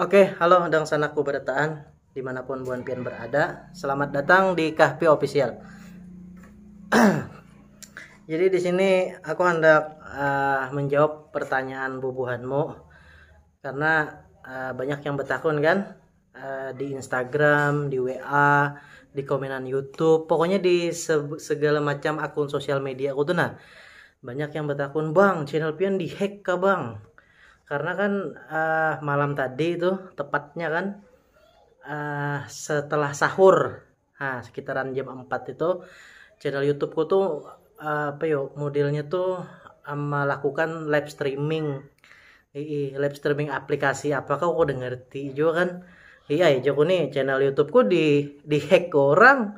Oke, halo dan sanaku berdataan di mana pun Buan Pian berada. Selamat datang di Kahpi Official. Jadi di sini aku hendak uh, menjawab pertanyaan bubuhanmu karena uh, banyak yang bertakun kan uh, di Instagram, di WA, di komenan YouTube, pokoknya di se segala macam akun sosial media aku tuh nah banyak yang bertakun bang channel Pian dihack kah bang karena kan uh, malam tadi itu tepatnya kan uh, setelah sahur. Nah sekitaran jam 4 itu channel YouTubeku tuh uh, apa yuk modelnya tuh uh, melakukan live streaming. Ii, live streaming aplikasi. Apakah kau udah ngerti juga kan? Iya ya Joko nih channel YouTubeku di di hack orang.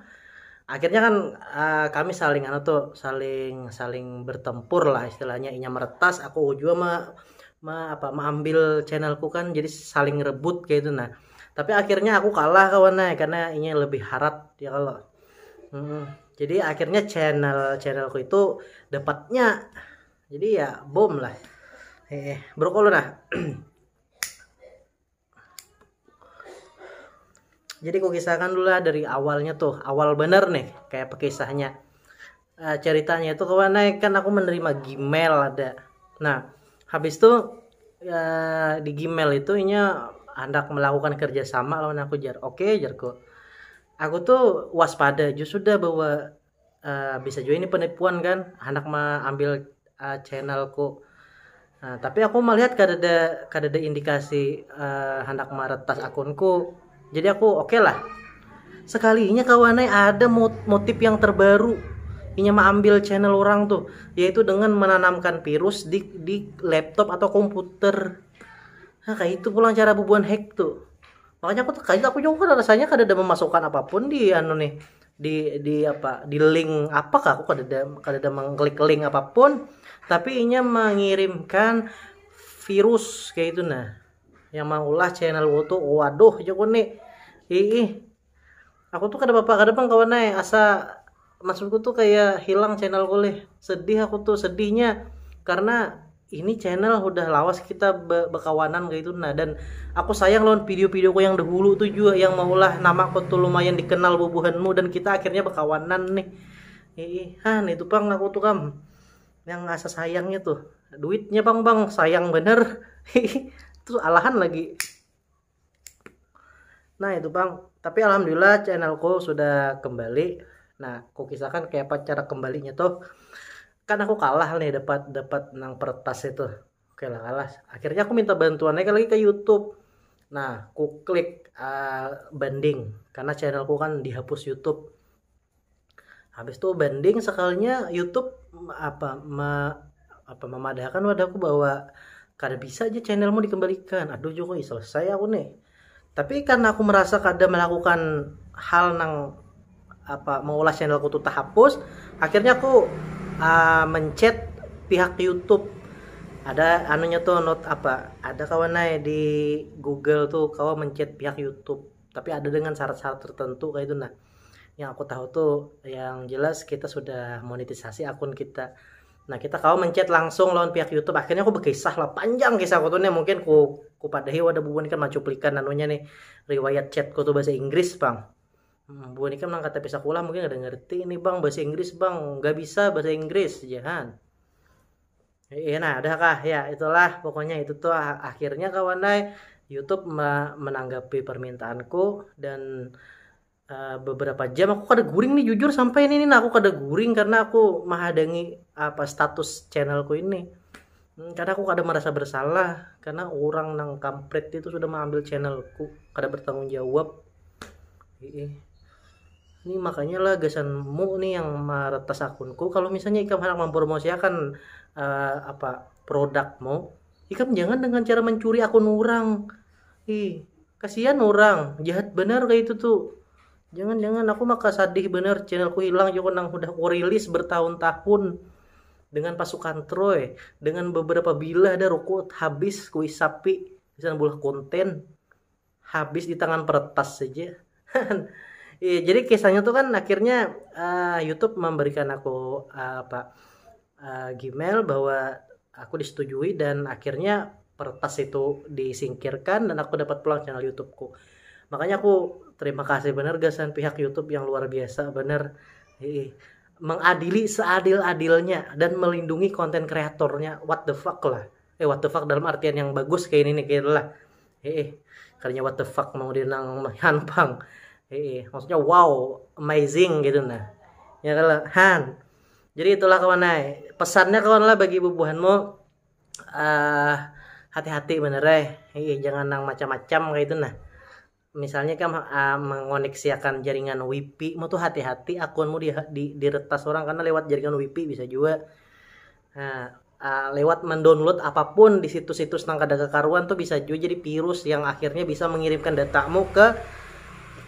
Akhirnya kan uh, kami saling anu tuh saling saling bertempur lah istilahnya. Inya meretas aku juga mah ma apa mengambil channelku kan jadi saling rebut kayak itu nah tapi akhirnya aku kalah kawannya karena ini lebih harap ya kalau hmm, jadi akhirnya channel channelku itu dapatnya jadi ya bom lah. Eh bro kalau nah. Jadi aku kisahkan dulu lah dari awalnya tuh. Awal bener nih kayak pekisahnya. Uh, ceritanya itu kawan kan aku menerima Gmail ada. Nah habis itu ya, di Gmail itu inya hendak melakukan kerjasama lawan aku jar. Oke okay, jarku aku tuh waspada justru sudah bahwa uh, bisa juga ini penipuan kan hendak mengambil uh, channelku. Nah, tapi aku melihat kada ada indikasi uh, hendak meretas akunku. Jadi aku oke okay lah. Sekalinya kawannya ada motif yang terbaru ini mah ambil channel orang tuh yaitu dengan menanamkan virus di di laptop atau komputer. Nah kayak itu pulang cara bubuan hack tuh. Makanya aku tuh kayak aku juga rasanya kada ada memasukkan apa pun di anu nih di di apa di link apa kah? Aku kada ada kada ada mengklik link apa pun tapi ini mengirimkan virus kayak itu nah. Yang mau ulah channel tuh waduh jago nih ih. Aku tuh kada apa kada bang kawan asa maksudku tuh kayak hilang channel gue sedih aku tuh sedihnya karena ini channel udah lawas kita be bekawanan kayak itu nah dan aku sayang lawan video-videoku yang dahulu tuh juga yang maulah nama aku tuh lumayan dikenal bubuhanmu dan kita akhirnya bekawanan nih. Ih han itu bang aku tuh kam. Yang asa sayangnya tuh. Duitnya bang bang. Sayang bener. Terus alahan lagi. Nah itu bang. Tapi alhamdulillah channelku sudah kembali nah aku kisahkan kayak apa cara kembalinya tuh kan aku kalah nih dapat dapat nang pertas itu. Oke lah kalah. Akhirnya aku minta bantuannya lagi ke YouTube. Nah aku klik uh, banding karena channelku kan dihapus YouTube. Habis itu banding sekalinya YouTube apa ma, apa memadahkan wadahku bahwa kada bisa aja channelmu dikembalikan. Aduh Jokowi selesai aku nih. Tapi karena aku merasa kada melakukan hal nang apa mau ulas channelku tuh terhapus akhirnya aku uh, mencet pihak YouTube. Ada anunya tuh not apa ada kawan naik di Google tuh kau mencet pihak YouTube. Tapi ada dengan syarat-syarat tertentu kayak itu nah. Yang aku tahu tuh yang jelas kita sudah monetisasi akun kita. Nah kita kau mencet langsung lawan pihak YouTube. Akhirnya aku berkisah lah panjang kisah aku tuh nih. Mungkin ku ku padahi wadah bubuan kan macuplikan anunya nih. Riwayat chatku tuh bahasa Inggris bang Hmm, Bu ini kan kata bisa sekolah mungkin ada ngerti. Ini bang bahasa Inggris bang. Nggak bisa bahasa Inggris jangan Iya nah ada kah ya itulah pokoknya itu tuh. Akhirnya kawan YouTube menanggapi permintaanku dan uh, beberapa jam aku kada guring nih jujur sampai ini nih nah, aku kada guring karena aku menghadangi apa status channelku ini. Hmm, karena aku kada merasa bersalah karena orang nang kampret itu sudah mengambil channelku kada bertanggung jawab Iya ini makanya lah gasanmu nih yang meretas akunku. Kalau misalnya ikam hendak mempromosikan uh, apa produkmu ikam jangan dengan cara mencuri akun orang. Ih kasihan orang. Jahat bener kayak itu tuh. Jangan jangan aku maka sadih bener channelku hilang juga nang udah aku rilis bertahun-tahun dengan pasukan Troy. Dengan beberapa bila ada rokok habis kuis sapi. Bisa bulah konten habis di tangan peretas saja Iya, jadi kisahnya tuh kan akhirnya uh, YouTube memberikan aku uh, apa uh, Gmail bahwa aku disetujui dan akhirnya peretas itu disingkirkan dan aku dapat pulang channel YouTubeku. Makanya aku terima kasih bener gasan pihak YouTube yang luar biasa bener. Mengadili seadil-adilnya dan melindungi konten kreatornya. What the fuck lah. Eh what the fuck dalam artian yang bagus kayak ini nih kayak lah eh karena what the fuck mau dinang hanpang eh maksudnya wow amazing gitu nah. Ya kalau han. Jadi itulah kawan pesannya kawan lah bagi bubuhanmu uh, hati-hati bener eh. Jangan nang macam-macam kayak itu nah. Misalnya kan uh, mengoneksikan jaringan WiFi mau tuh hati-hati akunmu di, di diretas orang karena lewat jaringan WiFi bisa juga. Nah, uh, lewat mendownload apa pun di situs-situs nang kada kekaruan tuh bisa juga jadi virus yang akhirnya bisa mengirimkan datamu ke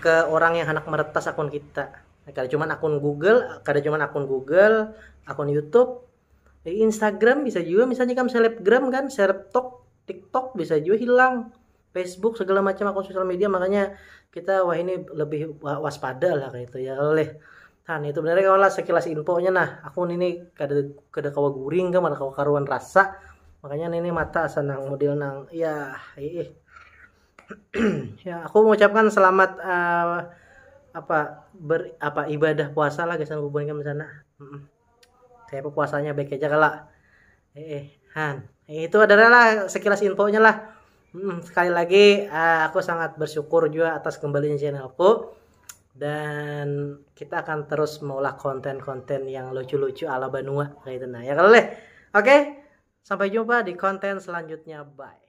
ke orang yang hendak meretas akun kita. Kada cuma akun Google kada cuma akun Google akun YouTube. Instagram bisa juga misalnya kan selebgram kan selebtok TikTok bisa juga hilang. Facebook segala macam akun sosial media makanya kita wah ini lebih waspada lah kayak itu ya. Oleh nah itu benar kalau lah sekilas infonya. Nah akun ini kada kada kawa guring kan kawa karuan rasa. Makanya ini mata senang model nang. Ya iya ya aku mengucapkan selamat uh, apa ber apa ibadah puasa lah guys hubungan di sana. Saya puasanya baik aja kalak eh han. Itu adalah sekilas infonya lah. Hmm, sekali lagi uh, aku sangat bersyukur juga atas kembalinya channelku. Dan kita akan terus mengolah konten-konten yang lucu-lucu ala Banua kayak itu nah ya kalau Oke, sampai jumpa di konten selanjutnya. Bye.